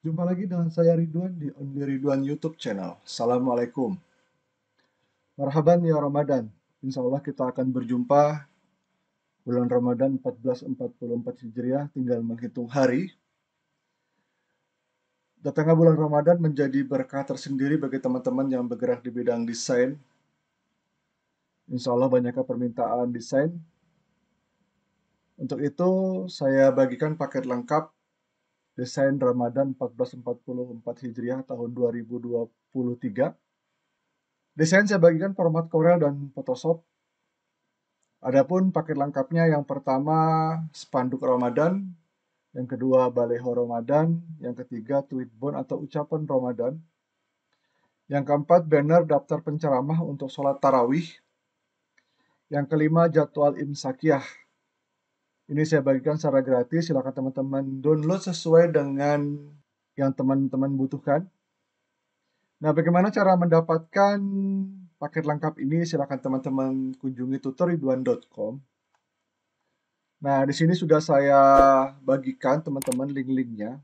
Jumpa lagi dengan saya Ridwan di Only Ridwan YouTube channel. Assalamualaikum. Marhaban ya Ramadan. Insya Allah kita akan berjumpa bulan Ramadan 1444 Hijriah, tinggal menghitung hari. Datangnya bulan Ramadan menjadi berkah tersendiri bagi teman-teman yang bergerak di bidang desain. Insya Allah banyaknya permintaan desain. Untuk itu, saya bagikan paket lengkap desain Ramadan 1444 Hijriah tahun 2023. Desain saya bagikan format Corel dan Photoshop. Adapun paket lengkapnya yang pertama spanduk Ramadan, yang kedua baleho Ramadan, yang ketiga tweet bond atau ucapan Ramadan, yang keempat banner daftar penceramah untuk sholat tarawih, yang kelima jadwal imsakiyah ini saya bagikan secara gratis, silakan teman-teman download sesuai dengan yang teman-teman butuhkan. Nah, bagaimana cara mendapatkan paket lengkap ini? Silakan teman-teman kunjungi tutoriduan.com. Nah, di sini sudah saya bagikan teman-teman link-linknya.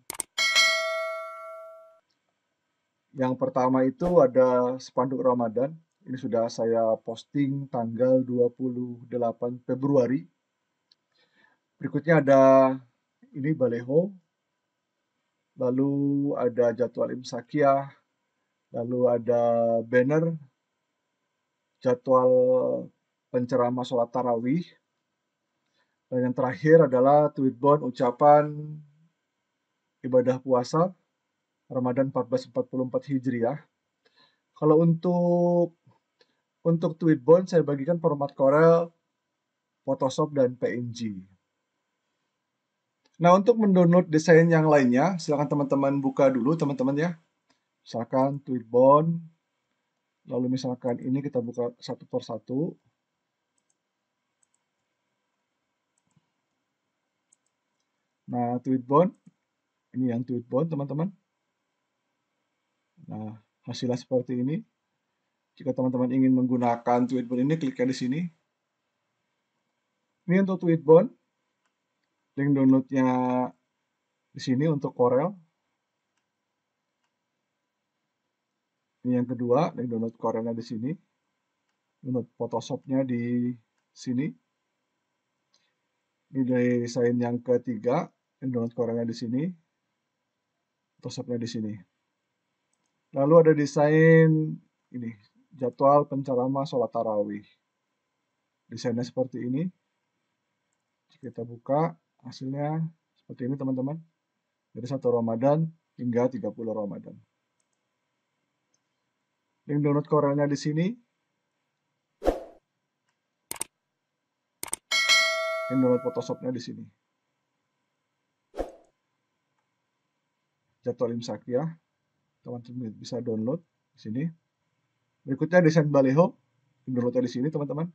Yang pertama itu ada spanduk Ramadan. Ini sudah saya posting tanggal 28 Februari Berikutnya ada ini baleho, lalu ada jadwal imsakiyah, lalu ada banner, jadwal penceramah sholat tarawih, dan yang terakhir adalah tweet bond ucapan ibadah puasa Ramadan 1444 Hijriah. Kalau untuk untuk tweet bond saya bagikan format Corel, Photoshop dan PNG. Nah, untuk mendownload desain yang lainnya, silakan teman-teman buka dulu teman-teman ya. Misalkan Tweetbond, lalu misalkan ini kita buka satu per satu. Nah, Tweetbond, ini yang Tweetbond teman-teman. Nah, hasilnya seperti ini. Jika teman-teman ingin menggunakan Tweetbond ini, kliknya di sini. Ini untuk Tweetbond link downloadnya di sini untuk Corel. Ini yang kedua, link download Corelnya di sini. Download Photoshopnya di sini. Ini desain yang ketiga, link download Corelnya di sini. Photoshopnya di sini. Lalu ada desain ini, jadwal penceramah sholat tarawih. Desainnya seperti ini. Kita buka, Hasilnya seperti ini teman-teman. Dari 1 Ramadan hingga 30 Ramadan. Link download Corelnya di sini. Link download Photoshopnya di sini. Jadwal imsakiyah. Teman-teman bisa download di sini. Berikutnya desain baleho. Downloadnya di sini teman-teman.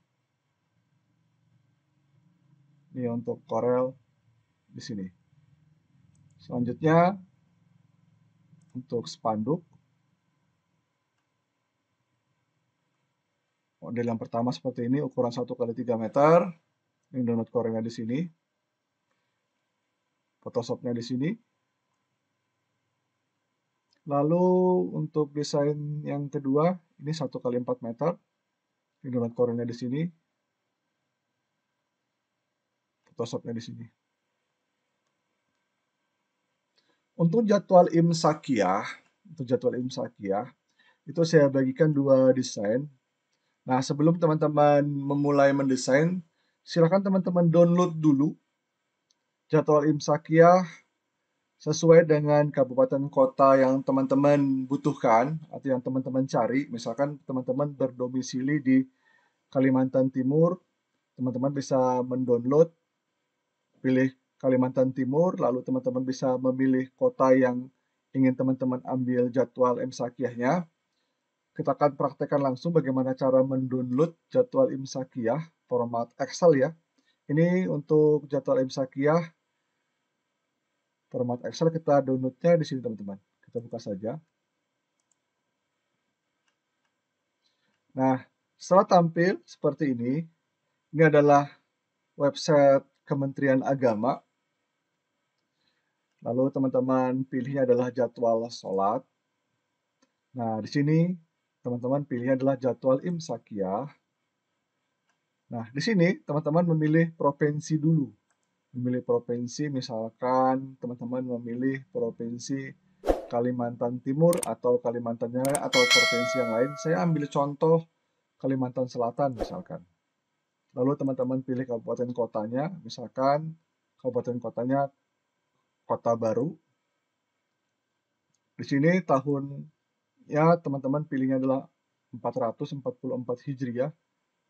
Ini untuk Corel di sini. Selanjutnya untuk spanduk model yang pertama seperti ini ukuran 1 kali 3 meter. Ini download korengnya di sini. Photoshopnya di sini. Lalu untuk desain yang kedua, ini 1 kali 4 meter. Ini download korengnya di sini. Photoshopnya di sini. Untuk jadwal imsakiyah, untuk jadwal imsakiyah, itu saya bagikan dua desain. Nah, sebelum teman-teman memulai mendesain, silakan teman-teman download dulu jadwal imsakiyah sesuai dengan kabupaten kota yang teman-teman butuhkan atau yang teman-teman cari. Misalkan teman-teman berdomisili di Kalimantan Timur, teman-teman bisa mendownload, pilih Kalimantan Timur, lalu teman-teman bisa memilih kota yang ingin teman-teman ambil jadwal imsakiyahnya. Kita akan praktekkan langsung bagaimana cara mendownload jadwal imsakiyah format Excel ya. Ini untuk jadwal imsakiyah format Excel kita downloadnya di sini teman-teman. Kita buka saja. Nah, setelah tampil seperti ini, ini adalah website Kementerian Agama Lalu teman-teman pilihnya adalah jadwal sholat. Nah, di sini teman-teman pilihnya adalah jadwal imsakiyah. Nah, di sini teman-teman memilih provinsi dulu. Memilih provinsi, misalkan teman-teman memilih provinsi Kalimantan Timur atau Kalimantan Jaya atau provinsi yang lain. Saya ambil contoh Kalimantan Selatan misalkan. Lalu teman-teman pilih kabupaten kotanya, misalkan kabupaten kotanya Kota Baru. Di sini tahun ya teman-teman pilihnya adalah 444 Hijriah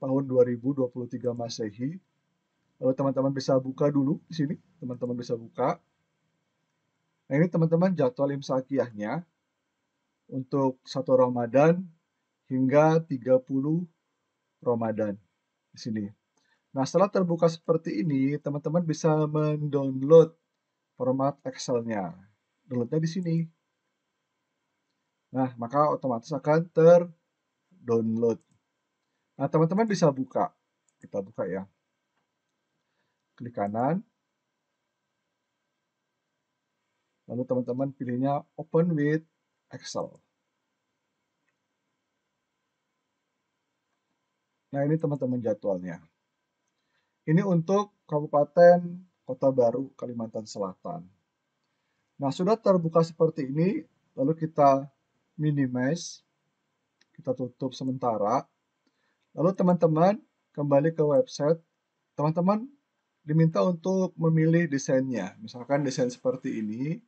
tahun 2023 Masehi. Lalu teman-teman bisa buka dulu di sini, teman-teman bisa buka. Nah, ini teman-teman jadwal imsakiyahnya untuk satu Ramadan hingga 30 Ramadan di sini. Nah, setelah terbuka seperti ini, teman-teman bisa mendownload format Excel-nya. Downloadnya di sini. Nah, maka otomatis akan terdownload. Nah, teman-teman bisa buka. Kita buka ya. Klik kanan. Lalu teman-teman pilihnya Open with Excel. Nah, ini teman-teman jadwalnya. Ini untuk Kabupaten Kota Baru, Kalimantan Selatan. Nah, sudah terbuka seperti ini, lalu kita minimize, kita tutup sementara. Lalu teman-teman kembali ke website, teman-teman diminta untuk memilih desainnya. Misalkan desain seperti ini,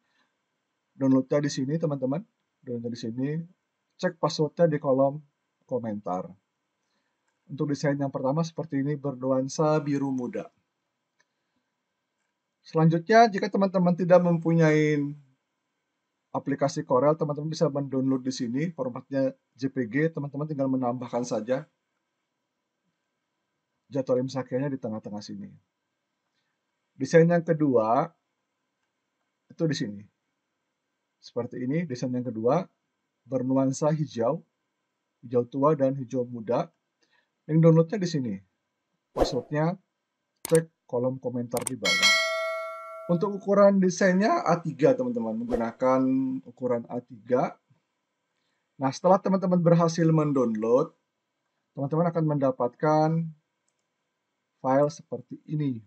downloadnya di sini teman-teman, downloadnya di sini, cek passwordnya di kolom komentar. Untuk desain yang pertama seperti ini bernuansa biru muda. Selanjutnya, jika teman-teman tidak mempunyai aplikasi Corel, teman-teman bisa mendownload di sini, formatnya JPG, teman-teman tinggal menambahkan saja jadwal imsakiyahnya di tengah-tengah sini. Desain yang kedua, itu di sini. Seperti ini, desain yang kedua, bernuansa hijau, hijau tua dan hijau muda. Yang downloadnya di sini. Passwordnya cek kolom komentar di bawah. Untuk ukuran desainnya A3 teman-teman, menggunakan ukuran A3. Nah setelah teman-teman berhasil mendownload, teman-teman akan mendapatkan file seperti ini.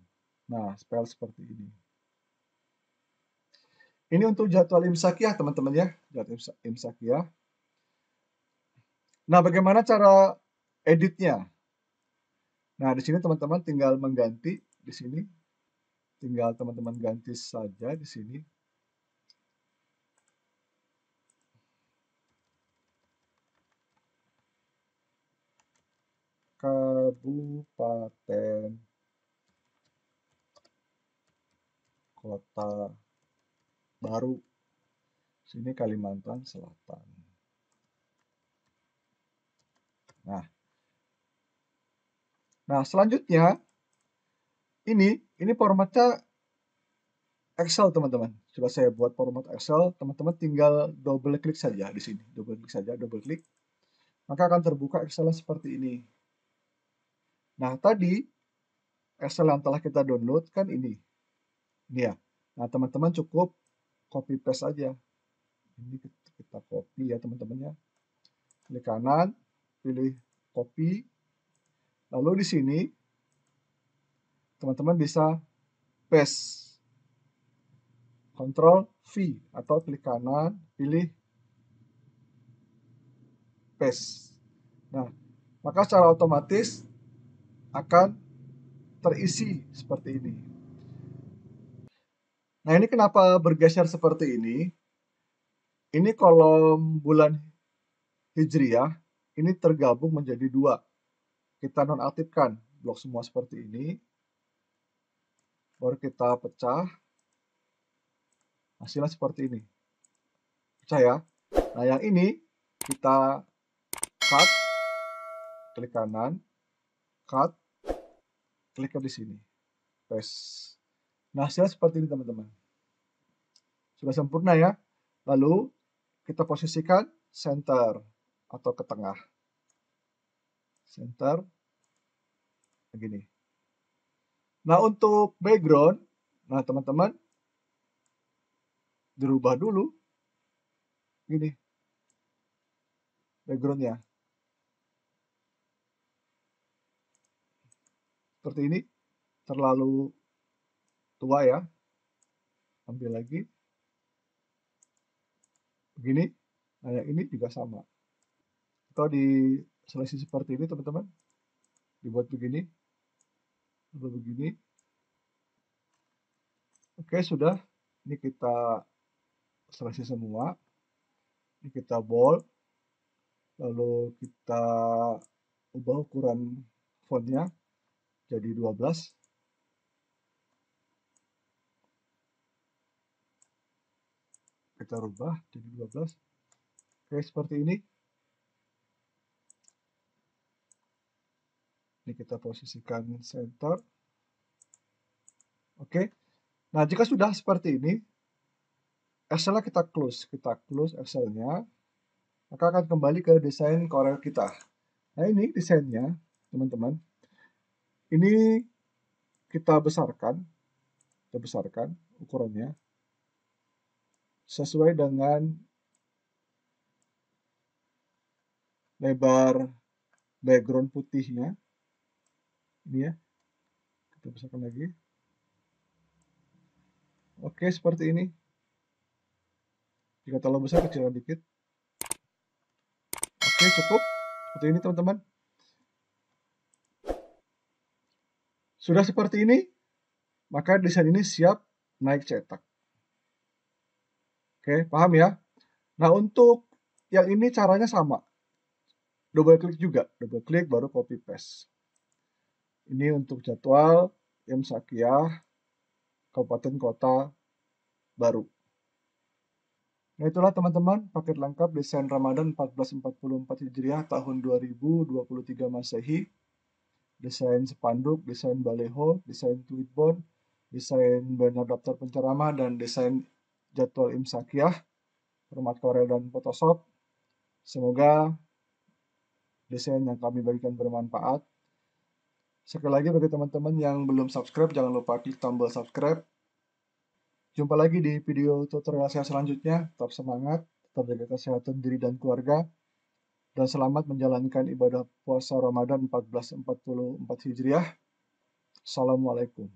Nah, file seperti ini. Ini untuk jadwal imsakiyah teman-teman ya, jadwal imsakiyah. Nah, bagaimana cara editnya? Nah, di sini teman-teman tinggal mengganti di sini tinggal teman-teman ganti saja di sini. Kabupaten Kota Baru. Sini Kalimantan Selatan. Nah. Nah, selanjutnya ini ini formatnya Excel teman-teman. Sudah saya buat format Excel, teman-teman tinggal double klik saja di sini. Double klik saja, double klik. Maka akan terbuka Excel seperti ini. Nah, tadi Excel yang telah kita download kan ini. Ini ya. Nah, teman-teman cukup copy paste saja. Ini kita copy ya teman-teman ya. Klik kanan, pilih copy. Lalu di sini teman-teman bisa paste. Ctrl V atau klik kanan, pilih paste. Nah, maka secara otomatis akan terisi seperti ini. Nah, ini kenapa bergeser seperti ini? Ini kolom bulan Hijriah, ini tergabung menjadi dua. Kita nonaktifkan blok semua seperti ini baru kita pecah. Hasilnya seperti ini. Pecah ya. Nah yang ini kita cut. Klik kanan. Cut. Klik di sini. Paste. Nah hasilnya seperti ini teman-teman. Sudah sempurna ya. Lalu kita posisikan center atau ke tengah. Center. Begini Nah, untuk background, nah teman-teman, dirubah dulu. Gini. Backgroundnya. Seperti ini. Terlalu tua ya. Ambil lagi. Begini. Nah, yang ini juga sama. Atau di seleksi seperti ini, teman-teman. Dibuat begini. Lalu begini. Oke, sudah. Ini kita seleksi semua. Ini kita bold. Lalu kita ubah ukuran fontnya jadi 12. Kita rubah jadi 12. Oke, seperti ini. Ini kita posisikan center. Oke. Nah, jika sudah seperti ini, Excel kita close. Kita close Excel-nya. Maka akan kembali ke desain Corel kita. Nah, ini desainnya, teman-teman. Ini kita besarkan. Kita besarkan ukurannya. Sesuai dengan lebar background putihnya. Ini ya. Kita besarkan lagi. Oke, seperti ini. Jika terlalu besar, kecilkan dikit. Oke, cukup. Seperti ini, teman-teman. Sudah seperti ini, maka desain ini siap naik cetak. Oke, paham ya? Nah, untuk yang ini caranya sama. Double klik juga. Double klik, baru copy paste. Ini untuk jadwal Imsakiah Kabupaten Kota baru. Nah itulah teman-teman paket lengkap desain Ramadan 1444 Hijriah tahun 2023 Masehi. Desain spanduk, desain baleho, desain tweetbone, desain banner daftar penceramah, dan desain jadwal imsakiah, format Corel dan Photoshop. Semoga desain yang kami bagikan bermanfaat. Sekali lagi bagi teman-teman yang belum subscribe, jangan lupa klik tombol subscribe. Jumpa lagi di video tutorial saya selanjutnya. Tetap semangat, tetap jaga kesehatan diri dan keluarga, dan selamat menjalankan ibadah puasa Ramadan 1444 Hijriah. Assalamualaikum.